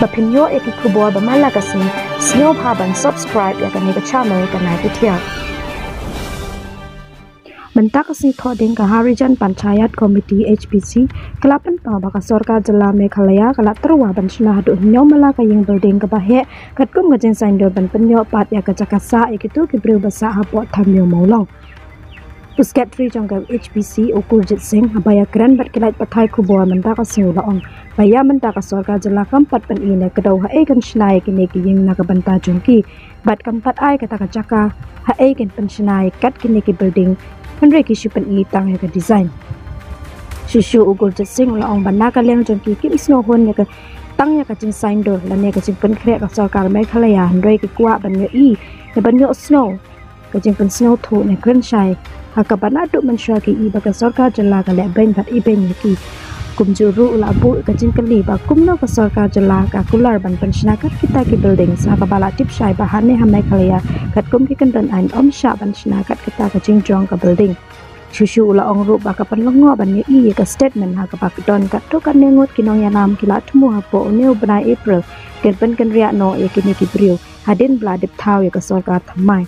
ba pinyo e ki kubo ba mala ka sin sio pha ban subscribe ya ka channel ka na ki thia. Mentak si tho ding ka Harijan Panchayat Committee HPC kelapan pa baka sorka jala Meghalaya kala terwa ban shna hadu nyomala ka ying building ka bahe kat kum ga jeng sain do ban penyo pat ya ka jakasa ikitu ki bru basa ha po thamyo maulong Pusketri jangka HPC Okurjit Singh abaya keren bat kilait pathai kubo menta ka siu laong baya menta ka sorka jala kampat pen ine kedau ha ekan shnai kini ki ying naga banta jungki bat kampat ai kata ka jaka ha ekan pen shnai kat kini ki building. Henry ki shu pen i tang ya ka design. Shushu Okurjit Singh laong bana ka leng jungki kim snow hon ya ka tang ya ka jing sign do la ne ka jing pen kre ka sorka mai khalaya henry ki kwa ban yo i ne ban yo snow. Ka jing pen snow thu ne kren shai. Hakabana du mansha ki i baga sarkar jala ka le ben that i ben ki kum juru ula bu ka jing kali ba kum no ka sarkar ka kular ban kat kita ki building. Sa ka bala tip shai ba hane hamai khalaya kat kum ki kan om sha ban kita ka jong ka building. Shushu ula ong ru ba ka pan longo ban statement ha ka ba don ka to kan ne ngot nam kila tumu ha po ne ubna april. Ken pen kan no ye kini ki hadin bla dip thau ye ka thamai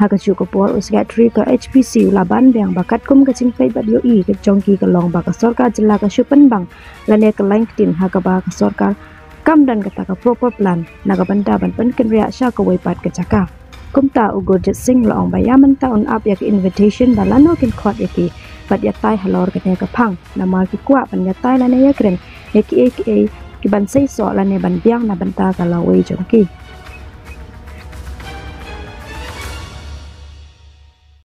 haga chu ko por usga tri ka HPC laban bang bakat kum ka ching pai bat yo i ke chongki ka long ba ka sarkar jilla ka shupan bang lane ka LinkedIn haga ba ka sarkar kam dan kata ka proper plan naga banda ban pen ken ria sha ka wai pat ka chaka kumta ugor jet sing la ong ba yaman ta on up yak invitation ba lano kin khot yaki bat ya tai halor ka ne ka phang na ma ki kwa ban ya tai la ne yakren yaki e ki ban sei so la ne ban biang na ban ta ka la wei jong ki